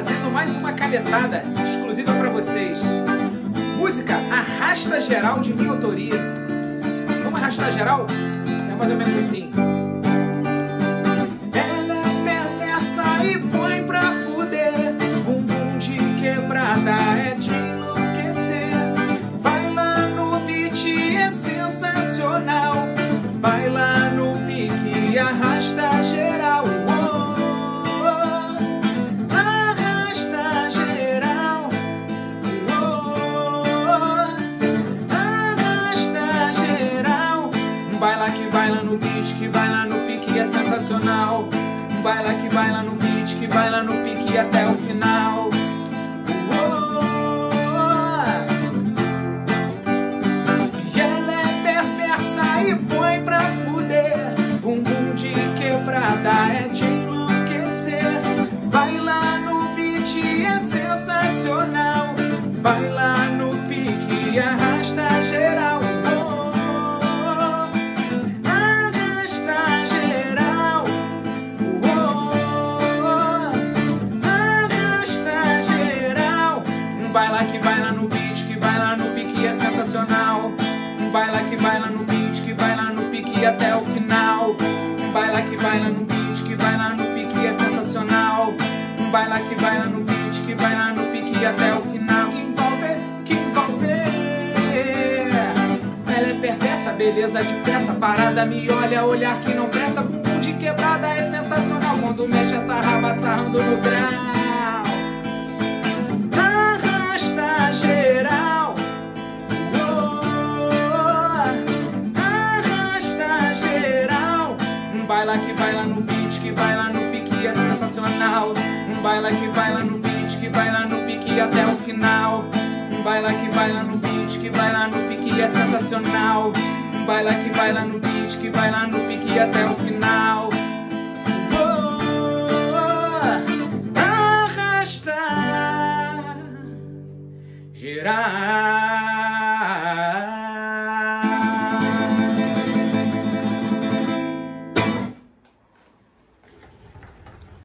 trazendo mais uma canetada exclusiva para vocês. Música Arrasta Geral de minha autoria. Vamos arrastar geral? É mais ou menos assim. Baila que baila no beat, que baila no pique até o final. Oh, e ela é perversa e põe pra fuder. Bumbum de quebrada é de enlouquecer. Baila no beat é sensacional. Baila no pique e baila que baila no beat, que baila no pique é sensacional. Um baila que baila no beat, que baila no pique até o final. Um baila que baila no beat, que baila no pique é sensacional. Um baila que baila no beat, que baila no pique até o final. Que envolve, que envolve. Ela é perversa, beleza de peça, parada me olha, olhar que não presta, bumbum de quebrada é sensacional quando mexe essa raba sarrando no grau. baila que baila no beat, que baila no pique, é sensacional. Um baila que baila no beat, que baila no pique até o final. Um baila que baila no beat, que baila no pique, é sensacional. Um baila que baila no beat, que baila no pique até o final. Oh, arrastar, girar.